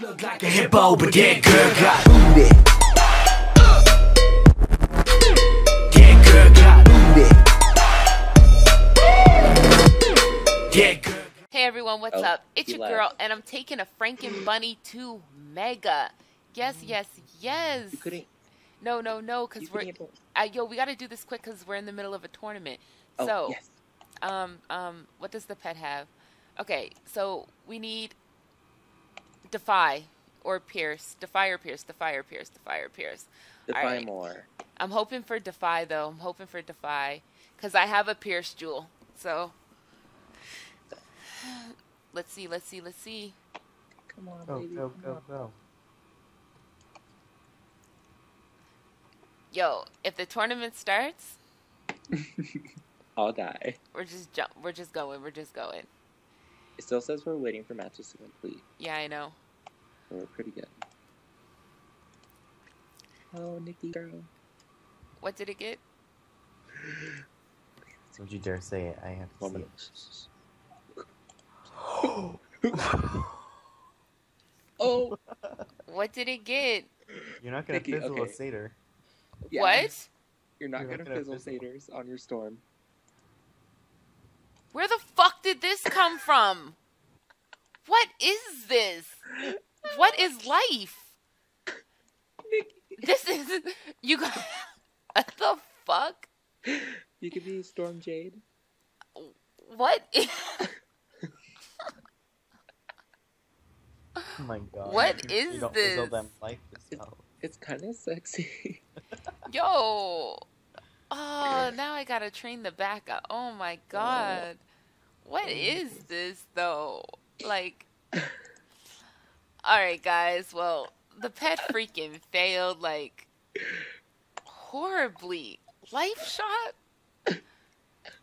Look like a hippo, but that girl got booty. That girl got booty. That girl. Hey everyone, what's Oh, up? It's your left. girl, and I'm taking a Franken Bunny to Mega. Yes, yes, yes. You couldn't. No, no, no, because we're couldn't. Uh, yo. We got to do this quick because we're in the middle of a tournament. Oh, so, yes. um, um, what does the pet have? Okay, so we need Defy or Pierce. Defy or Pierce. Defy or Pierce. Defy or Pierce. Defy alright. more. I'm hoping for Defy though. I'm hoping for Defy because I have a Pierce jewel. So let's see. Let's see. Let's see. Come on, Go, baby. go, come go, go. Yo, if the tournament starts, I'll die. we're just jump. We're just going. We're just going. It still says we're waiting for matches to complete. Yeah, I know. So we're pretty good. Oh, Nikki girl. What did it get? Don't you dare say it. I have to One see minute. oh, What did it get? You're not gonna Nikki, fizzle okay. a satyr. yeah. What? You're not You're not gonna, gonna fizzle fizzle. satyrs on your storm. Where the fuck did this come from? What is this? What is life? This is you got what the fuck? you could be Storm Jade. What? is- Oh my god. What You don't fizzle this? them like this. It's kind of sexy. Yo. Oh, now I gotta train the backup. Oh my god. What is this though? Like Alright guys, well the pet freaking failed like horribly. Life shot?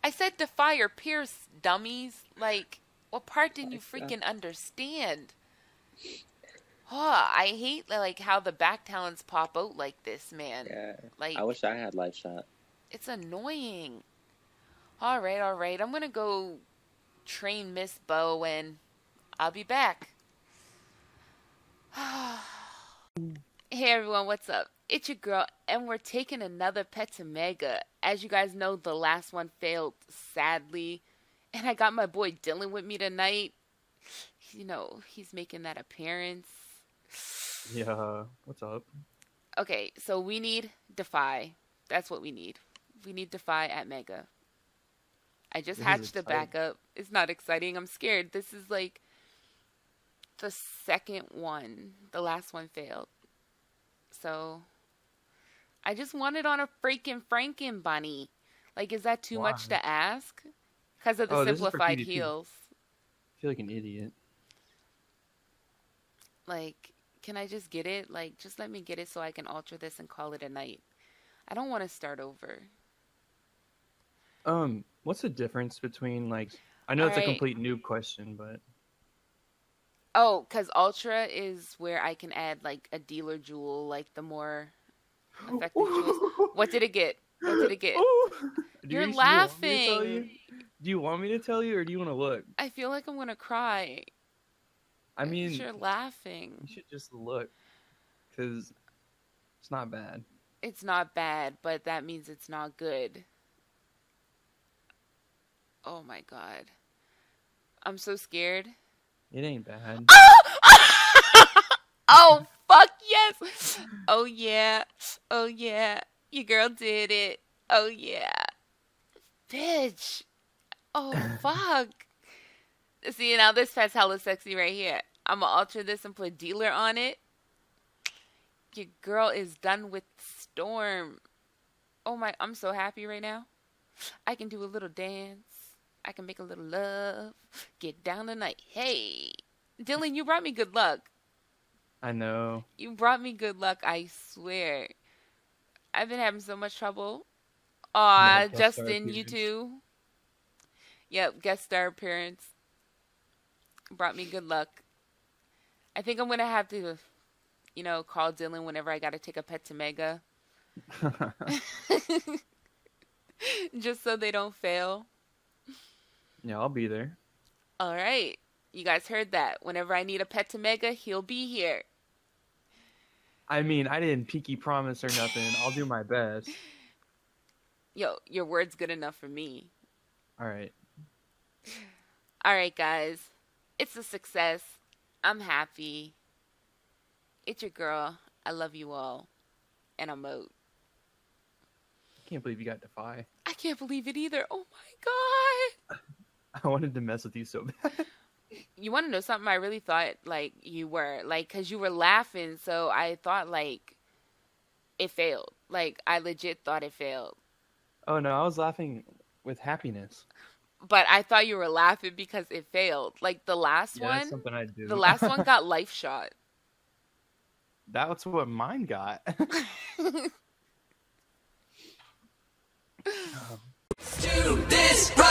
I said defy or pierce dummies. Like what part didn't you uh, freaking understand? Oh, I hate like how the back talons pop out like this, man. yeah. Like I wish I had life shot. It's annoying. All right, all right. I'm gonna go train Miss Bowen. I'll be back. hey everyone, what's up? It's your girl, and we're taking another pet to Mega. As you guys know, the last one failed sadly, and I got my boy Dylan with me tonight. You know, he's making that appearance. Yeah, what's up? Okay, so we need Defy. That's what we need. We need Defy at Mega. I just This hatched a backup. It's not exciting. I'm scared. This is like the second one. The last one failed. So I just want it on a freaking Franken bunny. Like, is that too much to ask? Because of the Oh, this is for simplified PvP. heals. I feel like an idiot. Like, can I just get it? Like, just let me get it so I can alter this and call it a night. I don't want to start over. Um, what's the difference between like? I know it's a complete noob question, but Oh, because Ultra is where I can add like a dealer jewel, like the more effective jewels. What did it get? What did it get? You're you- do you to laughing. you? Do you want me to tell you, or do you want to look? I feel like I'm gonna cry. I mean, you're laughing. you should just look, because it's not bad. It's not bad, but that means it's not good. Oh my god. I'm so scared. It ain't bad. oh fuck yes. Oh yeah. Oh yeah. Your girl did it. Oh yeah. Bitch. Oh fuck. See now this pet's hella sexy right here. I'ma alter this and put dealer on it. Your girl is done with storm. Oh my I'm so happy right now. I can do a little dance. I can make a little love. Get down tonight. Hey. Dylan, you brought me good luck. I know. You brought me good luck, I swear. I've been having so much trouble. Aw, Justin, you too. Yep, guest star appearance. Brought me good luck. I think I'm gonna have to, you know, call Dylan whenever I gotta take a pet to Mega. Just so they don't fail. Yeah, I'll be there. All right. You guys heard that. Whenever I need a pet to mega, he'll be here. I mean, I didn't peaky promise or nothing. I'll do my best. Yo, your word's good enough for me. All right. All right, guys. It's a success. I'm happy. It's your girl. I love you all. And I'm out. I can't believe you got Defy. I can't believe it either. Oh my god. I wanted to mess with you so bad. You want to know something? I really thought like you were like cuz you were laughing, so I thought like it failed. Like I legit thought it failed. Oh no, I was laughing with happiness. But I thought you were laughing because it failed. Like the last Yeah, that's one, something I do. the last one got life shot. That's what mine got. Um, do this right now.